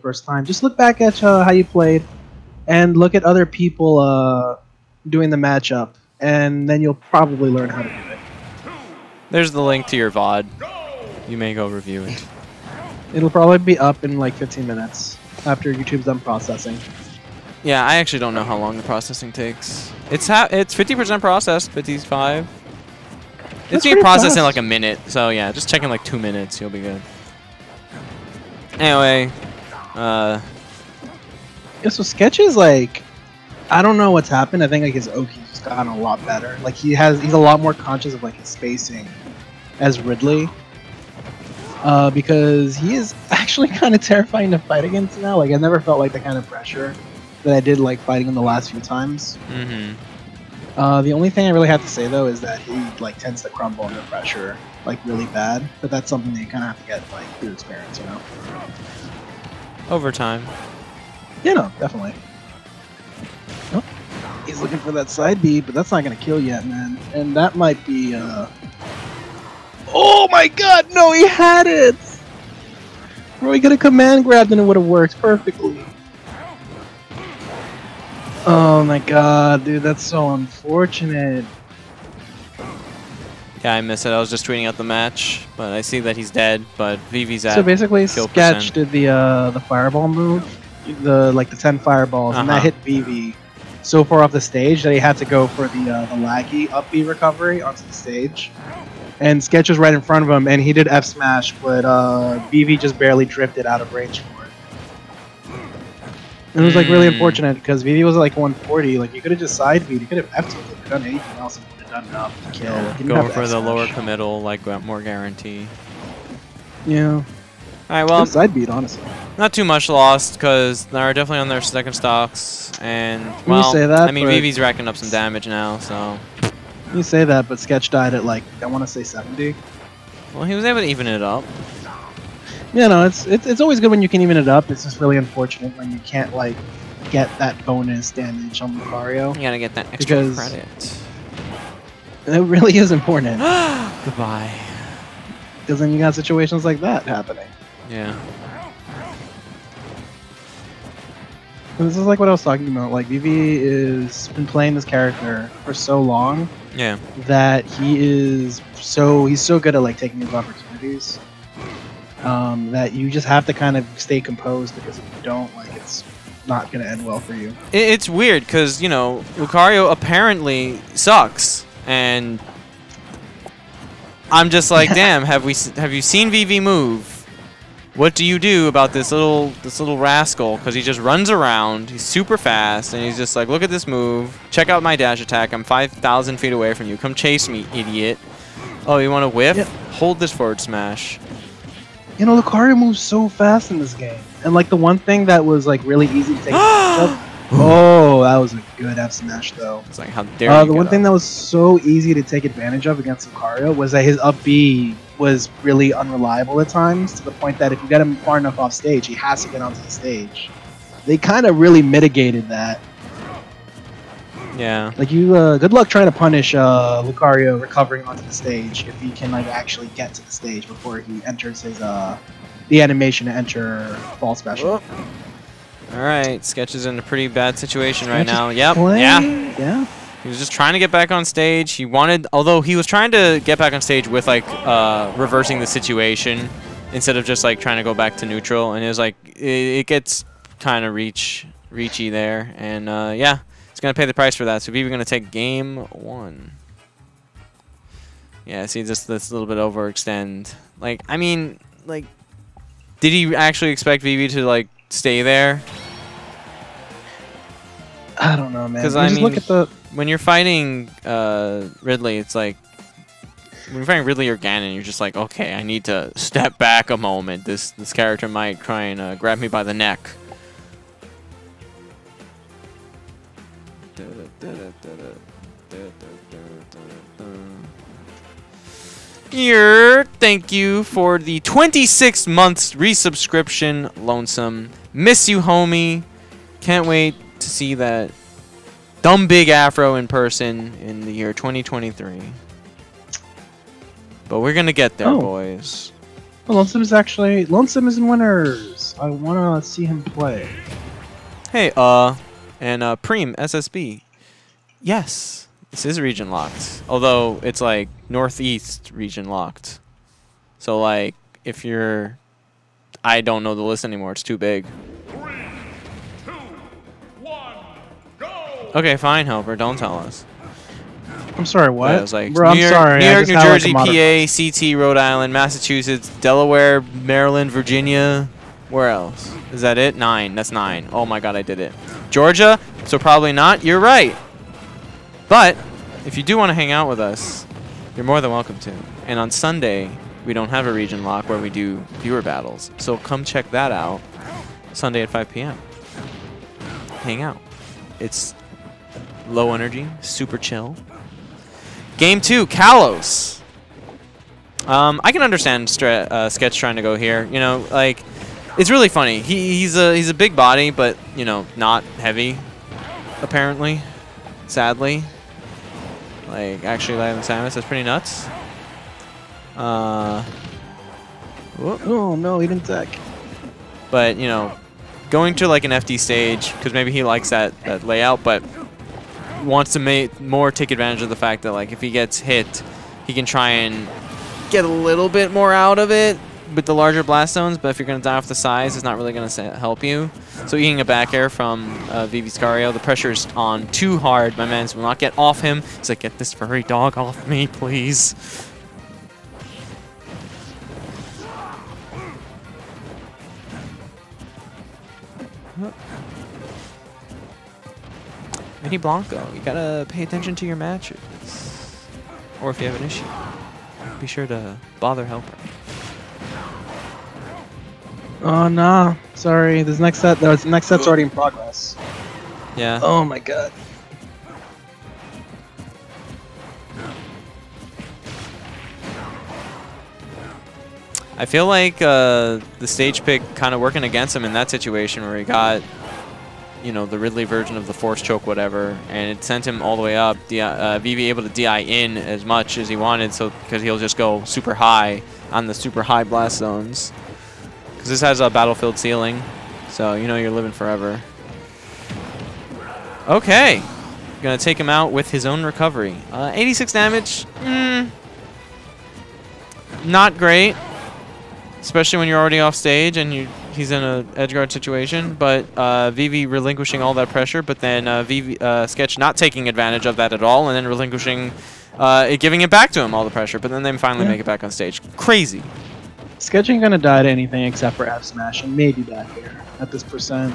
first time, just look back at uh, how you played, and look at other people uh, doing the matchup, and then you'll probably learn how to do it. There's the link to your VOD. You may go review it. It'll probably be up in like 15 minutes after YouTube's done processing. Yeah, I actually don't know how long the processing takes. It's ha it's 50% processed, 55. It's being processed in like a minute, so yeah, just check in like two minutes, you'll be good. Anyway, uh, Yeah, so sketches like I don't know what's happened. I think like his Oki's just gotten a lot better. Like he has he's a lot more conscious of like his spacing as Ridley. Uh, because he is actually kind of terrifying to fight against now. Like I never felt like the kind of pressure that I did like fighting him the last few times. mm-hmm. Uh, the only thing I really have to say though is that he like tends to crumble under pressure like really bad. But that's something that you kind of have to get like through experience, you know. Overtime. You know, definitely. Oh, he's looking for that side B, but that's not gonna kill yet, man. And that might be. uh... Oh my God! No, he had it. He could have command grabbed and it would have worked perfectly. Oh my God, dude, that's so unfortunate. Yeah, I miss it. I was just tweeting out the match, but I see that he's dead, but Vivi's at So basically, Sketch percent. did the uh, the fireball move, the like the ten fireballs, and that Uh-huh. hit Vivi so far off the stage that he had to go for the uh, the laggy up B recovery onto the stage. And Sketch was right in front of him, and he did F smash, but uh, Vivi just barely drifted out of range for it. And it was like really Mm. unfortunate because Vivi was at like 140. Like you could have just side B, you could have F tilted, done anything else, and would have done enough to kill. Like, didn't Go for the lower smash. committal, like uh, more guarantee. Yeah, All right, well, well, side B honestly. not too much lost because they're definitely on their second stocks, and you well, say that, I mean, but- Vivi's racking up some damage now, so You say that, but Sketch died at like I want to say 70. well, he was able to even it up. Yeah, no, it's, it's it's always good when you can even it up. It's just really unfortunate when you can't like get that bonus damage on Lucario. You gotta get that extra Because- credit. It really is important Goodbye. because then you got situations like that happening. Yeah. And this is like what I was talking about. Like Vivi is been playing this character for so long Yeah. that he is so he's so good at like taking these opportunities um, that you just have to kind of stay composed because if you don't, like it's not gonna end well for you. It's weird because you know Lucario apparently sucks, and I'm just like, damn. Have we have you seen Vivi move? What do you do about this little this little rascal? Because he just runs around. He's super fast, and he's just like, look at this move. Check out my dash attack. I'm 5,000 feet away from you. Come chase me, idiot. Oh, you want to whiff? Yep. Hold this forward smash. You know, Lucario moves so fast in this game, and like the one thing that was like really easy to take. Oh, that was a good F smash though. It's like, how dare Uh, you the one thing up. that was so easy to take advantage of against Lucario was that his up B was really unreliable at times, to the point that if you get him far enough off stage, he has to get onto the stage. They kind of really mitigated that. Yeah. Like you, uh, good luck trying to punish uh, Lucario recovering onto the stage if he can like actually get to the stage before he enters his uh, the animation to enter fall special. All right, Sketch is in a pretty bad situation right Sketch now. Yep. Play- Yeah. yeah. He was just trying to get back on stage. He wanted, although he was trying to get back on stage with like uh, reversing the situation instead of just like trying to go back to neutral. And it was like it, it gets kind of reach reachy there, and uh, yeah, it's gonna pay the price for that. So Vivi gonna take game one. Yeah, see this this little bit overextend. Like I mean, like, did he actually expect Vivi to like stay there? I don't know, man. 'Cause You I just look at the when you're fighting uh, Ridley, it's like when you're fighting Ridley or Ganon, you're just like, okay, I need to step back a moment. This this character might try and uh, grab me by the neck. Here, thank you for the 26 months resubscription, Lonesome. Miss you, homie. Can't wait to see that dumb big afro in person in the year 2023. But we're gonna get there, Oh. boys. Well, Lonesome is actually Lonesome is in winners. I want to see him play. Hey, uh, and uh, Preem SSB. Yes, this is region locked. Although it's like northeast region locked. So like, if you're, I don't know the list anymore. It's too big. Okay, fine, Helper. Don't tell us. I'm sorry, what? Yeah, it was like Bro, New I'm York, sorry. New York, New had, like, Jersey, PA, CT, Rhode Island, Massachusetts, Delaware, Maryland, Virginia. Where else? Is that it? Nine. That's nine. Oh my god, I did it. Georgia? So probably not. You're right. But if you do want to hang out with us, you're more than welcome to. And on Sunday, we don't have a region lock where we do viewer battles. So come check that out Sunday at 5 p.m. Hang out. It's low energy, super chill. Game two, Kalos. Um, I can understand Stre uh, Sketch trying to go here. You know, like it's really funny. He, he's a he's a big body, but you know, not heavy. Apparently, sadly, like actually, Lylan Samus is pretty nuts. Uh. Oh no, he didn't tech. but you know, going to like an FD stage because maybe he likes that that layout, but wants to make more take advantage of the fact that like if he gets hit, he can try and get a little bit more out of it with the larger blast zones. But if you're gonna die off the size, it's not really gonna help you. So eating a back air from uh, Scario, the pressure's on too hard. My man's will not get off him. He's like, get this furry dog off me, please. Vinny Blanco, you gotta pay attention to your matches. Or if you have an issue, be sure to bother Helper. Oh no, sorry. This next set, this next set's already in progress. Yeah. Oh my god. I feel like uh, the stage pick kind of working against him in that situation where he got, you know, the Ridley version of the force choke, whatever, and it sent him all the way up. DI, uh, Vivi able to DI in as much as he wanted, so because he'll just go super high on the super high blast zones. Because this has a battlefield ceiling, so you know you're living forever. Okay, gonna take him out with his own recovery. Uh, 86 damage. Mm, not great especially when you're already off stage and you he's in a edge guard situation. But uh, Vivi relinquishing all that pressure, but then uh, Vivi uh, Sketch not taking advantage of that at all, and then relinquishing uh, it, giving it back to him all the pressure. But then they finally Yeah. make it back on stage. Crazy. Sketch ain't gonna die to anything except for F smash and maybe back air at this percent.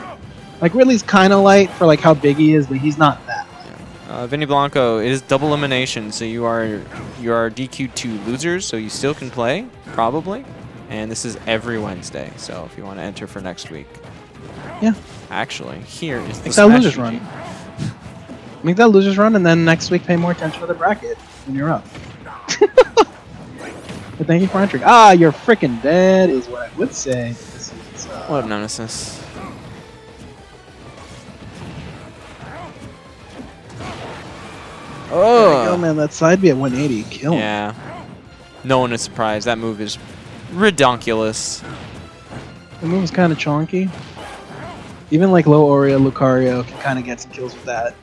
Like Ridley's kind of light for like how big he is, but he's not that. Uh, Vinny Blanco, it is double elimination, so you are you are DQ two losers, so you still can play probably. And this is every Wednesday, so if you want to enter for next week. Yeah. Actually, here is the Make that losers run. Make that losers run, and then next week pay more attention to the bracket when you're up. but thank you for entering. Ah, you're freaking dead, is what I would say. Is, uh, What up, Nemesis? there we go, Oh, man. That side B at 180, kill him. yeah. No one is surprised. That move is redonkulous. The move is kind of chonky. Even like low aura, Lucario can kind of get some kills with that.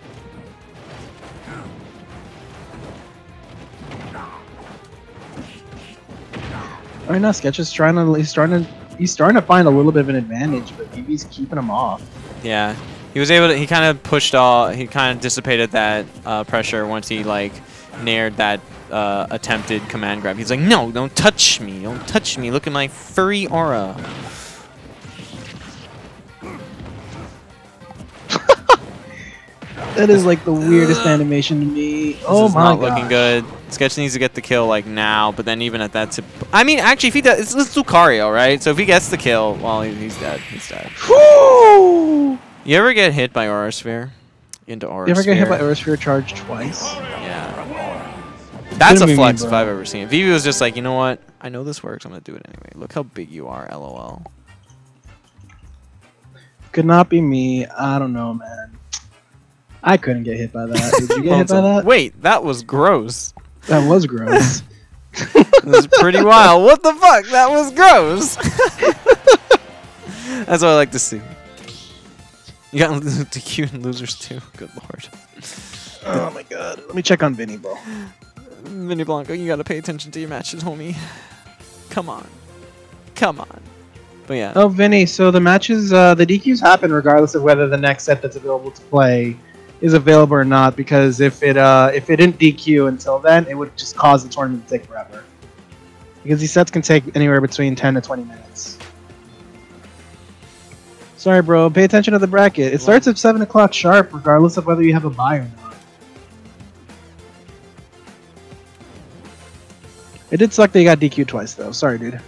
Right now, Sketch is trying to he's starting to he's starting to find a little bit of an advantage, but Vivi's keeping him off. Yeah, he was able to. He kind of pushed all. He kind of dissipated that uh, pressure once he like nared that uh, attempted command grab. He's like, no, don't touch me, don't touch me. Look at my furry aura. That is like the weirdest animation to me. This oh is my not god. looking good. Sketch needs to get the kill like now, but then even at that, tip, I mean, actually, if he does, it's, it's Lucario, right? So if he gets the kill, well, he, he's dead. He's dead. Woo! You ever get hit by Aura Sphere? Into Aura You ever get hit by Aura Sphere? Charge twice? That's a me, flex if I've ever seen it. Vivi was just like, you know what? I know this works. I'm gonna do it anyway. Look how big you are, lol. Could not be me. I don't know, man. I couldn't get hit by that. Did you get hit by that? Wait, that was gross. That was gross. That was pretty wild. What the fuck? That was gross. That's what I like to see. You got DQ and losers too. Good lord. Oh my god. Let me check on Vinny, bro. Vinny Blanco, you gotta pay attention to your matches, homie. Come on. Come on. But yeah. Oh, Vinny. So the matches, uh, the DQs happen regardless of whether the next set that's available to play is available or not. Because if it uh, if it didn't DQ until then, it would just cause the tournament to take forever. Because these sets can take anywhere between 10 to 20 minutes. Sorry, bro. Pay attention to the bracket. It starts at 7 o'clock sharp, regardless of whether you have a buy or not. It did suck that you got DQ twice, though. Sorry, dude.